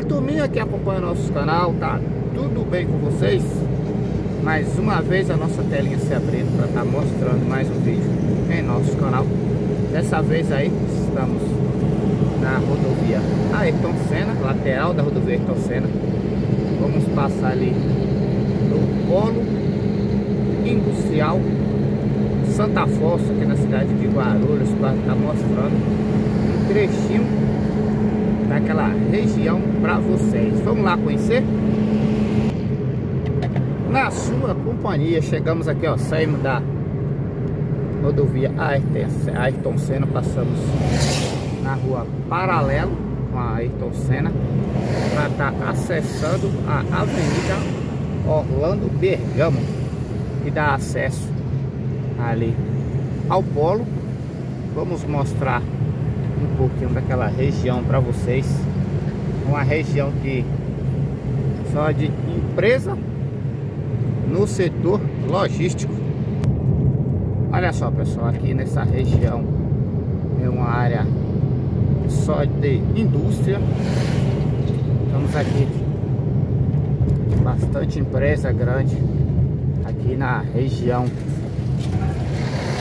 Fala turminha que acompanha nosso canal, tá tudo bem com vocês? Mais uma vez a nossa telinha se abrindo para estar tá mostrando mais um vídeo em nosso canal Dessa vez aí estamos na rodovia Ayrton Senna, lateral da rodovia Ayrton Senna Vamos passar ali no polo industrial Santa Fossa, aqui na cidade de Guarulhos, para estar tá mostrando um trechinho daquela região para vocês. Vamos lá conhecer? Na sua companhia, chegamos aqui, ó, saímos da rodovia Ayrton Senna, passamos na rua paralelo com a Ayrton Senna para estar tá acessando a Avenida Orlando Bergamo que dá acesso ali ao polo. Vamos mostrar um pouquinho daquela região para vocês. Uma região que só de empresa no setor logístico. Olha só pessoal, aqui nessa região é uma área só de indústria. Estamos aqui bastante empresa grande aqui na região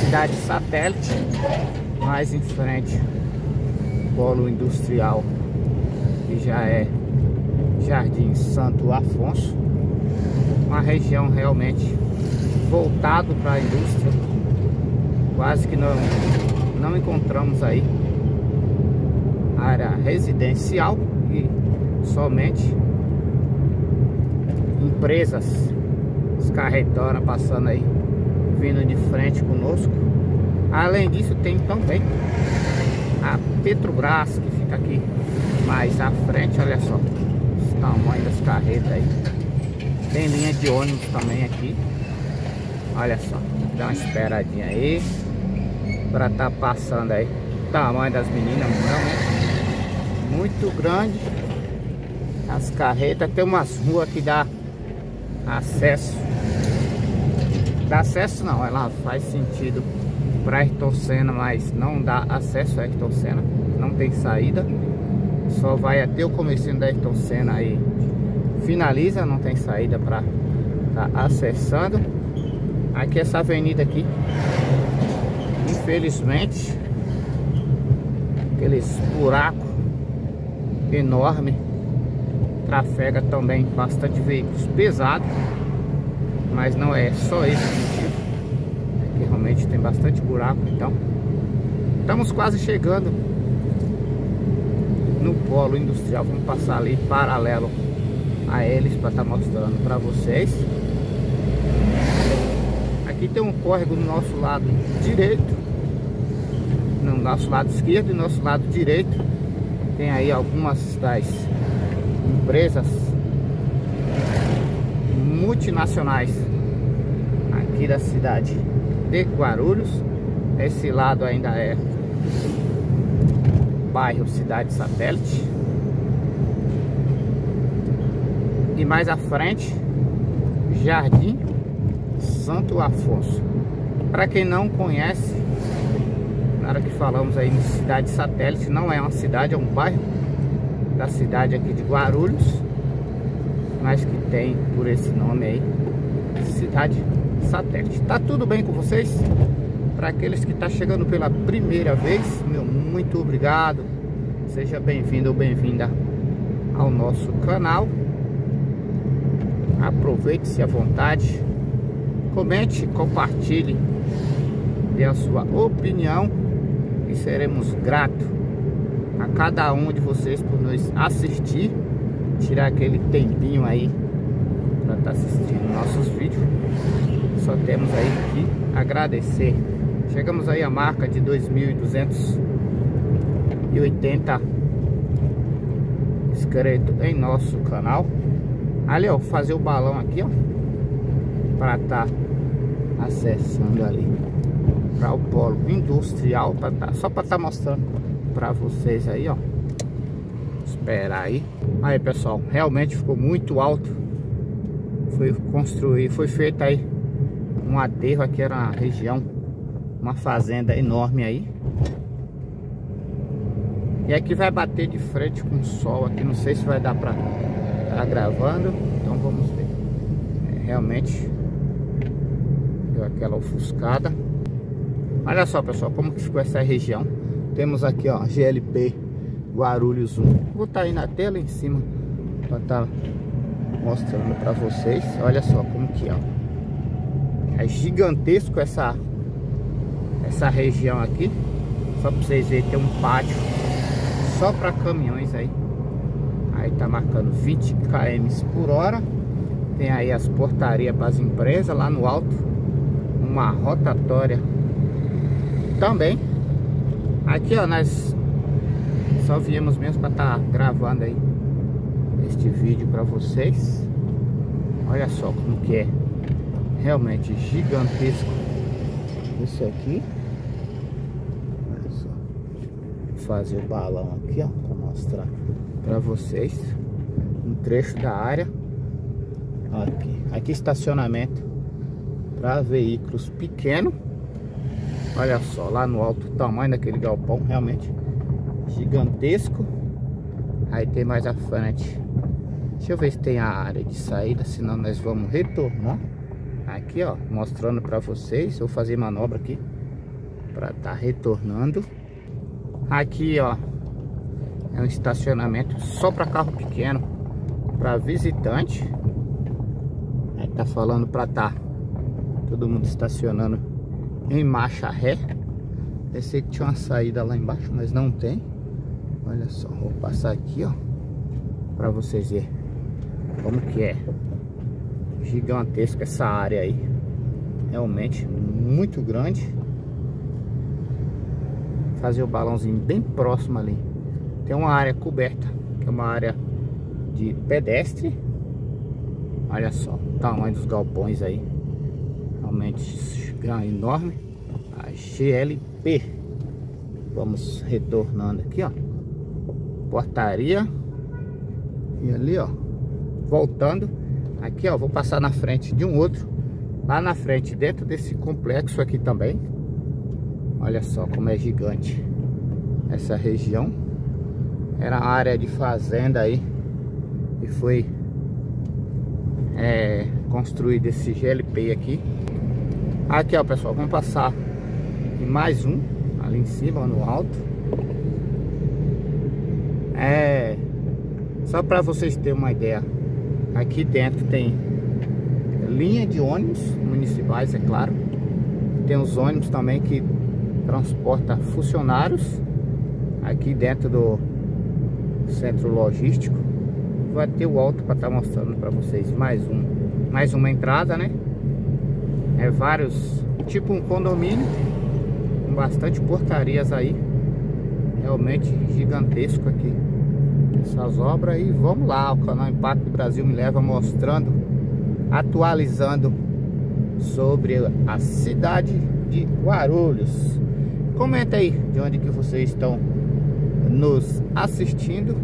cidade satélite mais em frente polo industrial que já é Jardim Santo Afonso. Uma região realmente voltado para a indústria. Quase que não, não encontramos aí área residencial e somente empresas os carretonas passando aí vindo de frente conosco. Além disso tem também a Petrobras que fica aqui mais à frente, olha só o tamanho das carretas aí. Tem linha de ônibus também aqui. Olha só, dá uma esperadinha aí para tá passando aí. O tamanho das meninas, realmente muito grande. As carretas tem umas ruas que dá acesso. Dá acesso não, ela faz sentido para Senna, mas não dá acesso a Ayrton Senna, não tem saída. Só vai até o começo da Ayrton Senna aí finaliza, não tem saída para tá acessando. Aqui essa avenida aqui, infelizmente, aqueles buracos enorme, trafega também bastante veículos pesados, mas não é só esse que realmente tem bastante buraco então. Estamos quase chegando no polo industrial. Vamos passar ali paralelo a eles para estar tá mostrando para vocês. Aqui tem um córrego no nosso lado direito. No nosso lado esquerdo e no nosso lado direito. Tem aí algumas das empresas multinacionais aqui da cidade de Guarulhos. Esse lado ainda é bairro Cidade Satélite. E mais à frente, Jardim Santo Afonso. Para quem não conhece, na hora que falamos aí em Cidade Satélite, não é uma cidade, é um bairro da cidade aqui de Guarulhos, mas que tem por esse nome aí, Cidade satélite. Tá tudo bem com vocês? Para aqueles que estão tá chegando pela primeira vez, meu muito obrigado. Seja bem-vindo ou bem-vinda ao nosso canal. Aproveite-se à vontade. Comente, compartilhe, dê a sua opinião e seremos gratos a cada um de vocês por nos assistir, tirar aquele tempinho aí para estar tá assistindo nossos vídeos só temos aí que agradecer. Chegamos aí a marca de 2.280 inscritos em nosso canal. Ali, ó, fazer o balão aqui, ó, para tá acessando ali para o polo industrial, para tá, só para estar tá mostrando para vocês aí, ó. Esperar aí. Aí, pessoal, realmente ficou muito alto. Foi construído, foi feito aí um aterro aqui era uma região, uma fazenda enorme aí. E aqui vai bater de frente com o sol aqui, não sei se vai dar pra estar tá gravando, então vamos ver. É, realmente deu aquela ofuscada. Olha só pessoal, como que ficou essa região. Temos aqui ó, GLP Guarulhos 1. Vou estar tá aí na tela em cima para estar tá mostrando para vocês. Olha só como que é. É gigantesco essa essa região aqui. Só para vocês verem, tem um pátio só para caminhões aí. Aí tá marcando 20 km por hora. Tem aí as portarias para as empresas lá no alto. Uma rotatória também. Aqui ó, nós só viemos mesmo para estar tá gravando aí este vídeo para vocês. Olha só como que é realmente gigantesco isso aqui. Só. Vou fazer o balão aqui, ó, para mostrar para vocês um trecho da área. Aqui, aqui estacionamento para veículos pequenos. Olha só, lá no alto o tamanho daquele galpão, realmente gigantesco. Aí tem mais à frente. Deixa eu ver se tem a área de saída, senão nós vamos retornar. Aqui, ó, mostrando para vocês. Vou fazer manobra aqui para tá retornando. Aqui, ó, é um estacionamento só para carro pequeno, para visitante. Aí tá falando para tá todo mundo estacionando em marcha ré. Pensei que tinha uma saída lá embaixo, mas não tem. Olha só, vou passar aqui, ó, para vocês verem como que é gigantesca essa área aí. Realmente muito grande. Fazer o balãozinho bem próximo ali. Tem uma área coberta, que é uma área de pedestre. Olha só o tamanho dos galpões aí. Realmente enorme. A GLP. Vamos retornando aqui, ó. Portaria. E ali, ó. Voltando Aqui, ó, vou passar na frente de um outro. Lá na frente, dentro desse complexo aqui também. Olha só como é gigante essa região. Era área de fazenda aí. E foi é, construído esse GLP aqui. Aqui, ó, pessoal, vamos passar em mais um. Ali em cima, no alto. É... Só para vocês terem uma ideia. Aqui dentro tem linha de ônibus municipais, é claro. Tem os ônibus também que transporta funcionários aqui dentro do centro logístico. Vai ter o alto para estar tá mostrando para vocês mais um, mais uma entrada, né? É vários, tipo um condomínio com bastante portarias aí. Realmente gigantesco aqui essas obras e vamos lá, o canal Impacto Brasil me leva mostrando, atualizando sobre a cidade de Guarulhos. Comenta aí de onde que vocês estão nos assistindo.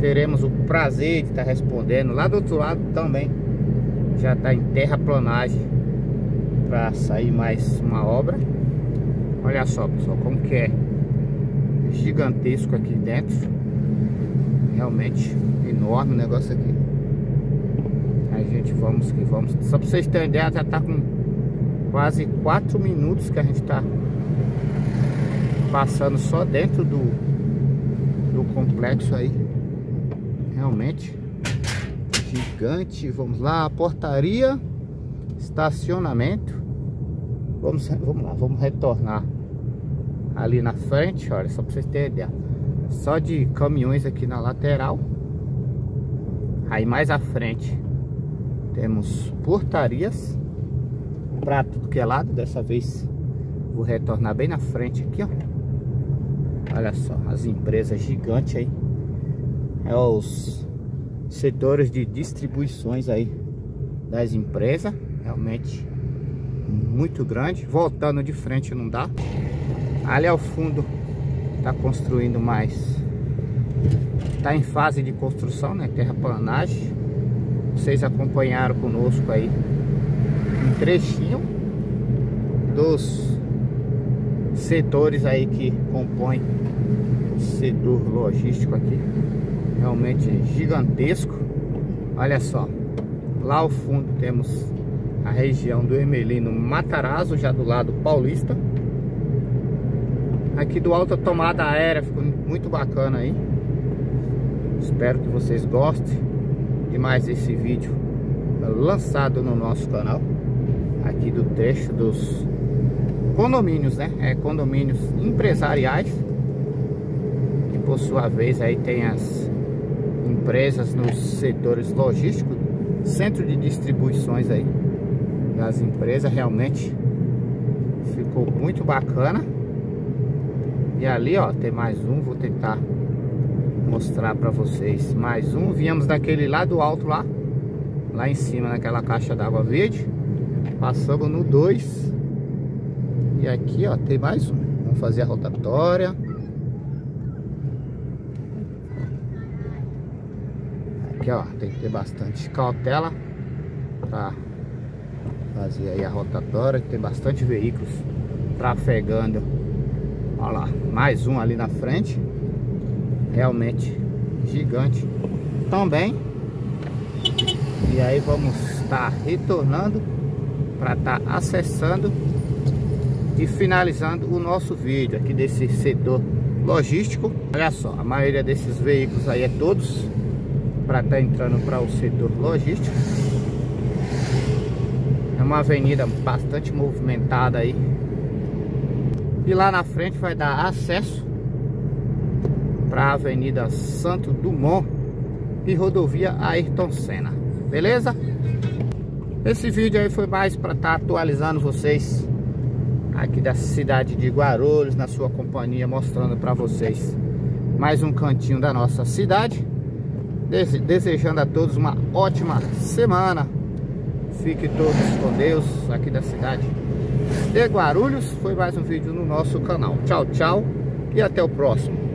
Teremos o prazer de estar respondendo. Lá do outro lado também já está em terraplanagem para sair mais uma obra. Olha só, pessoal, como que é gigantesco aqui dentro realmente enorme o negócio aqui. A gente vamos que vamos. Só para vocês terem ideia, já tá com quase 4 minutos que a gente tá passando só dentro do, do complexo aí. Realmente gigante. Vamos lá, portaria, estacionamento. Vamos, vamos lá, vamos retornar ali na frente, olha, só para vocês terem ideia só de caminhões aqui na lateral. Aí mais à frente temos portarias para tudo que é lado. Dessa vez vou retornar bem na frente aqui, ó. Olha só, as empresas gigantes aí. É os setores de distribuições aí das empresas. Realmente muito grande. Voltando de frente não dá. Ali ao fundo Tá construindo mais. Tá em fase de construção, né? Terraplanagem. Vocês acompanharam conosco aí um trechinho dos setores aí que compõem setor logístico aqui. Realmente gigantesco. Olha só. Lá ao fundo temos a região do Emelino Matarazzo, já do lado paulista. Aqui do alto a tomada aérea ficou muito bacana aí. Espero que vocês gostem de mais esse vídeo lançado no nosso canal. Aqui do trecho dos condomínios, né? É, condomínios empresariais. Que por sua vez aí tem as empresas nos setores logísticos, centro de distribuições aí das empresas realmente ficou muito bacana. E ali, ó, tem mais um, vou tentar mostrar para vocês mais um. Viemos daquele lá do alto lá, lá em cima naquela caixa d'água verde. Passamos no 2. E aqui, ó, tem mais um. Vamos fazer a rotatória. Aqui, ó, tem que ter bastante cautela para fazer aí a rotatória, que tem bastante veículos trafegando. Olha lá, mais um ali na frente. Realmente gigante também. E aí vamos estar retornando para estar tá acessando e finalizando o nosso vídeo aqui desse setor logístico. Olha só, a maioria desses veículos aí é todos para estar tá entrando para o setor logístico. É uma avenida bastante movimentada aí. E lá na frente vai dar acesso para a Avenida Santo Dumont e rodovia Ayrton Senna. Beleza? Esse vídeo aí foi mais para estar tá atualizando vocês aqui da cidade de Guarulhos, na sua companhia, mostrando para vocês mais um cantinho da nossa cidade. Desejando a todos uma ótima semana. Fiquem todos com Deus aqui da cidade de Guarulhos. Foi mais um vídeo no nosso canal. Tchau, tchau e até o próximo.